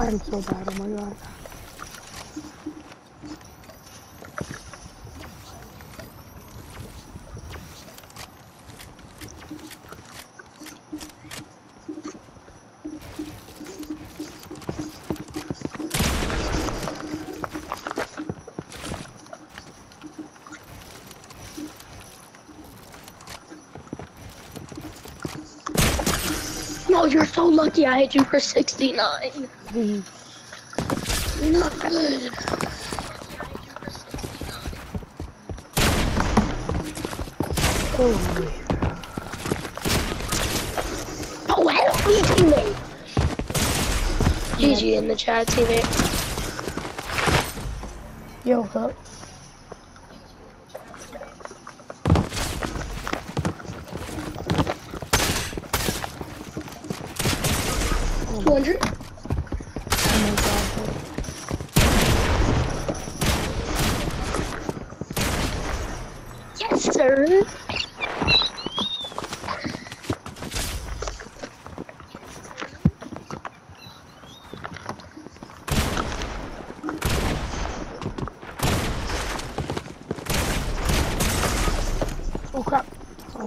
I'm so bad, oh my god. No, you're so lucky I hit you for 69. not good. Oh, oh help me, teammate. GG in the chat, teammate. Yo, hook. 200. Oh my god. Yes, sir. Oh crap. Oh,